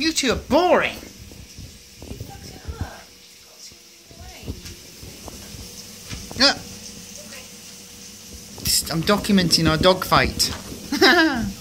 You two are boring. Uh, I'm documenting our dog fight.